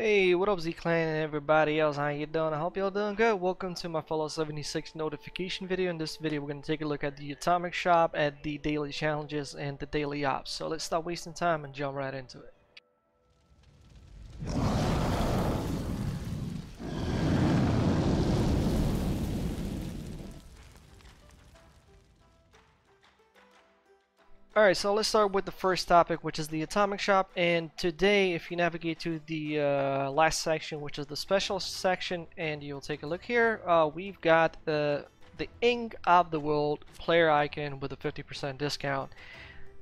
Hey, what up Z-Clan and everybody else, how you doing? I hope y'all doing good. Welcome to my Fallout 76 notification video. In this video, we're going to take a look at the Atomic Shop, at the daily challenges, and the daily ops. So let's stop wasting time and jump right into it. Alright, so let's start with the first topic, which is the Atomic Shop. And today, if you navigate to the uh, last section, which is the special section, and you'll take a look here, uh, we've got uh, the Ink of the World player icon with a 50% discount.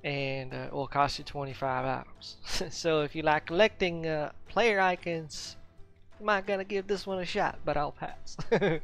And uh, it will cost you 25 atoms. so if you like collecting uh, player icons, I'm not gonna give this one a shot, but I'll pass.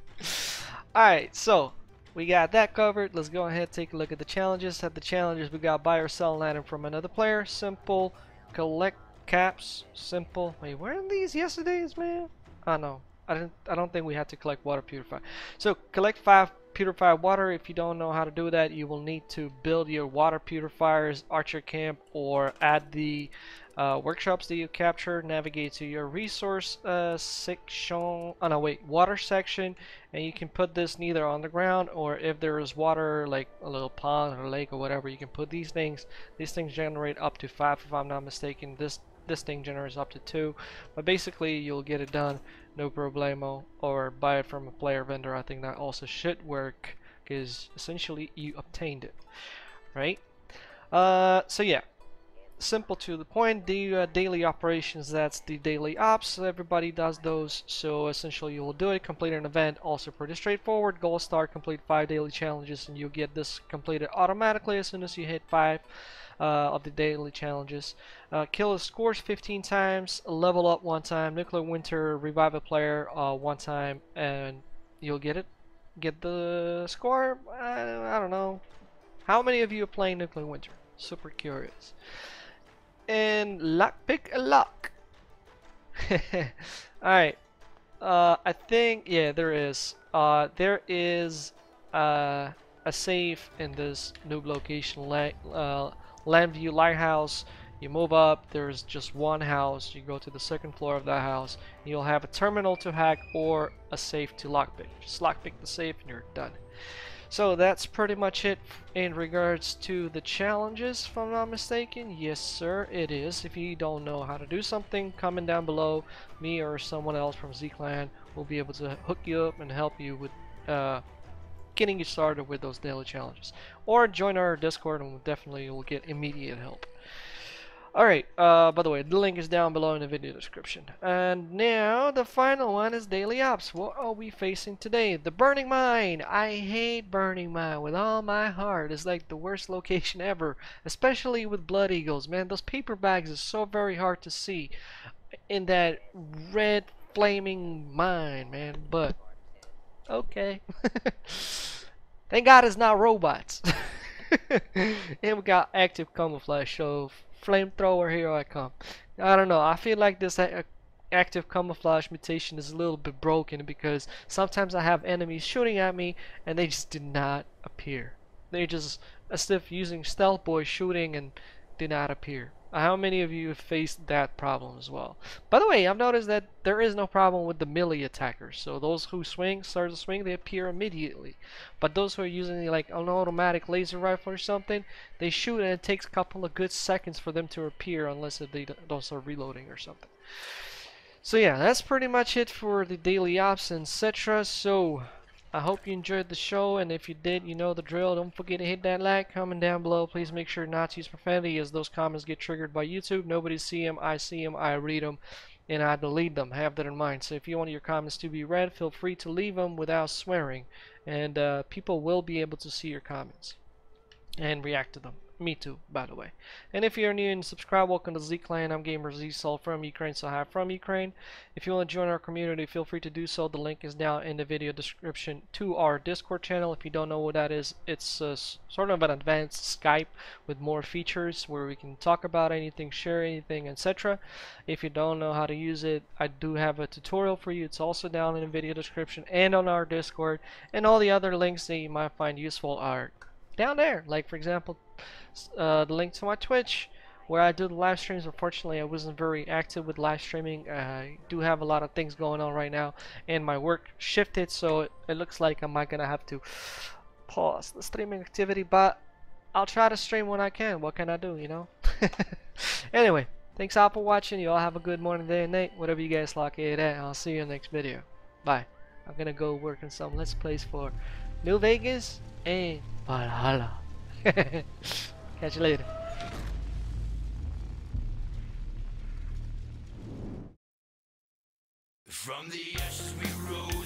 Alright, so we got that covered. Let's go ahead and take a look at the challenges. At the challenges, we got buy or sell an item from another player. Simple. Collect caps. Simple. Wait, weren't these yesterday's, man? I oh, know. I didn't. I don't think we had to collect water purifier. So collect five purified water. If you don't know how to do that, you will need to build your water purifiers, archer camp, or add the uh, workshops that you capture, navigate to your resource uh, section, oh no wait, water section, and you can put this neither on the ground or if there is water like a little pond or lake or whatever, you can put these things. These things generate up to five if I'm not mistaken. This this thing generates up to two, but basically you'll get it done no problemo or buy it from a player vendor. I think that also should work because essentially you obtained it, right? Uh, so yeah, simple to the point. The uh, daily operations that's the daily ops. Everybody does those so essentially you will do it complete an event also pretty straightforward. Goal start complete five daily challenges and you get this completed automatically as soon as you hit five uh, of the daily challenges. Uh, kill a Scorched 15 times level up one time nuclear winter revive a player uh, one time and you'll get it. Get the score? I, I don't know. How many of you are playing nuclear winter? Super curious and lockpick a lock. Alright. Uh, I think, yeah, there is. Uh, there is uh, a safe in this noob location, La uh, Landview Lighthouse. You move up, there's just one house. You go to the second floor of that house. You'll have a terminal to hack or a safe to lockpick. Just lockpick the safe and you're done. So that's pretty much it in regards to the challenges, if I'm not mistaken. Yes, sir, it is. If you don't know how to do something, comment down below. Me or someone else from Z-Clan will be able to hook you up and help you with uh, getting you started with those daily challenges. Or join our Discord and definitely will get immediate help. Alright, uh, by the way, the link is down below in the video description. And now, the final one is Daily Ops. What are we facing today? The Burning Mine! I hate Burning Mine with all my heart. It's like the worst location ever. Especially with Blood Eagles, man. Those paper bags are so very hard to see in that red flaming mine, man. But, okay. Thank God it's not robots. and we got active camouflage, so flamethrower, here I come. I don't know, I feel like this active camouflage mutation is a little bit broken because sometimes I have enemies shooting at me and they just did not appear. They just as if using stealth boy shooting and did not appear. How many of you have faced that problem as well? By the way, I've noticed that there is no problem with the melee attackers. So those who swing, start to swing, they appear immediately. But those who are using like an automatic laser rifle or something, they shoot and it takes a couple of good seconds for them to appear unless they don't start reloading or something. So yeah, that's pretty much it for the daily ops, etc. So I hope you enjoyed the show, and if you did, you know the drill. Don't forget to hit that like, comment down below. Please make sure not to use profanity, as those comments get triggered by YouTube. Nobody see them, I see them, I read them, and I delete them. Have that in mind. So if you want your comments to be read, feel free to leave them without swearing, and uh, people will be able to see your comments and react to them. Me too, by the way. And if you're new and subscribe, welcome to Z Clan. I'm Gamer Z Soul from Ukraine, so hi from Ukraine. If you want to join our community, feel free to do so. The link is down in the video description to our Discord channel. If you don't know what that is, it's sort of an advanced Skype with more features where we can talk about anything, share anything, etc. If you don't know how to use it, I do have a tutorial for you. It's also down in the video description and on our Discord. And all the other links that you might find useful are down there. Like, for example, uh, the link to my Twitch where I do the live streams. Unfortunately, I wasn't very active with live streaming. I do have a lot of things going on right now, and my work shifted, so it, it looks like I'm not gonna have to pause the streaming activity. But I'll try to stream when I can. What can I do, you know? anyway, thanks all for watching. You all have a good morning, day, and night, whatever you guys like it at. I'll see you in the next video. Bye. I'm gonna go work on some Let's Plays for New Vegas and Valhalla. Catch you later. From the ashes we rose.